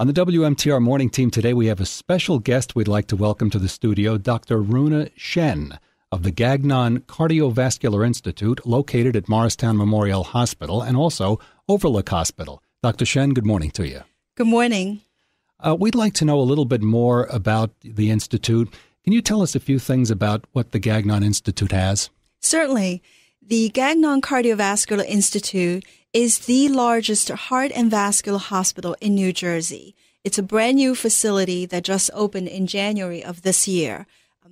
On the WMTR morning team today, we have a special guest we'd like to welcome to the studio, Dr. Rhuna Shen of the Gagnon Cardiovascular Institute, located at Morristown Memorial Hospital and also Overlook Hospital. Dr. Shen, good morning to you. Good morning. Uh, we'd like to know a little bit more about the Institute. Can you tell us a few things about what the Gagnon Institute has? Certainly. The Gagnon Cardiovascular Institute is the largest heart and vascular hospital in New Jersey. It's a brand new facility that just opened in January of this year.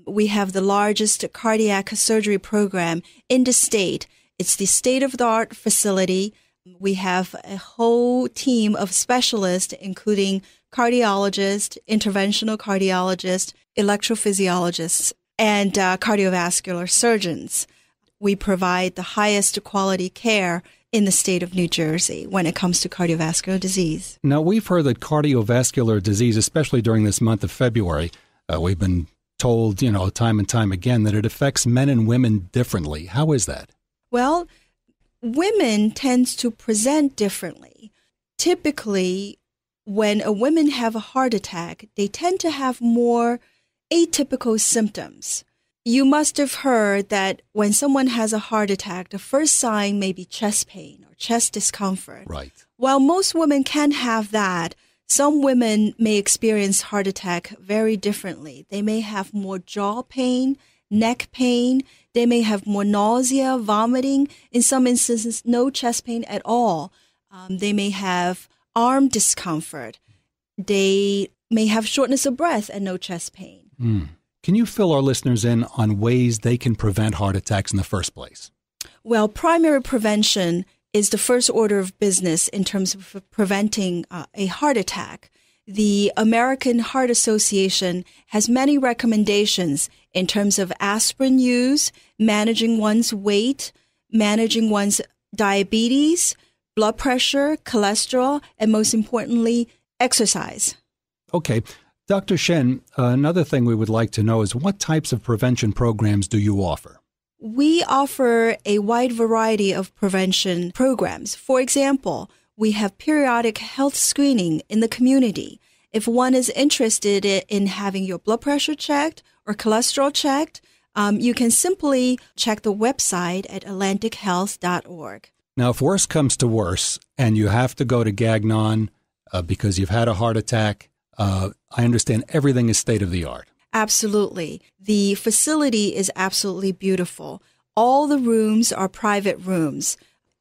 We have the largest cardiac surgery program in the state. It's the state of the art facility. We have a whole team of specialists, including cardiologists, interventional cardiologists, electrophysiologists, and uh, cardiovascular surgeons. We provide the highest quality care in the state of New Jersey when it comes to cardiovascular disease. Now, we've heard that cardiovascular disease, especially during this month of February, uh, we've been told, you know, time and time again that it affects men and women differently. How is that? Well, women tends to present differently. Typically, when a woman have a heart attack, they tend to have more atypical symptoms. You must have heard that when someone has a heart attack, the first sign may be chest pain or chest discomfort. Right. While most women can have that, some women may experience heart attack very differently. They may have more jaw pain, neck pain. They may have more nausea, vomiting. In some instances, no chest pain at all. Um, they may have arm discomfort. They may have shortness of breath and no chest pain. Mm. Can you fill our listeners in on ways they can prevent heart attacks in the first place? Well, primary prevention is the first order of business in terms of preventing uh, a heart attack. The American Heart Association has many recommendations in terms of aspirin use, managing one's weight, managing one's diabetes, blood pressure, cholesterol, and most importantly, exercise. Okay. Dr. Shen, another thing we would like to know is what types of prevention programs do you offer? We offer a wide variety of prevention programs. For example, we have periodic health screening in the community. If one is interested in having your blood pressure checked or cholesterol checked, um, you can simply check the website at atlantichealth.org. Now, if worse comes to worse and you have to go to Gagnon uh, because you've had a heart attack, uh, I understand everything is state of the art. Absolutely. The facility is absolutely beautiful. All the rooms are private rooms.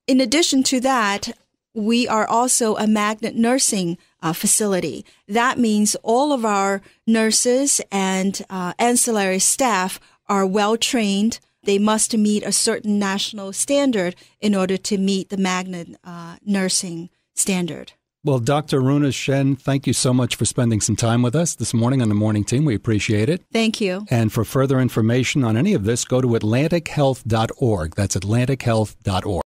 In addition to that, we are also a magnet nursing uh, facility. That means all of our nurses and uh, ancillary staff are well trained. They must meet a certain national standard in order to meet the magnet uh, nursing standard. Well, Dr. Rhuna Shen, thank you so much for spending some time with us this morning on the morning team. We appreciate it. Thank you. And for further information on any of this, go to atlantichealth.org. That's atlantichealth.org.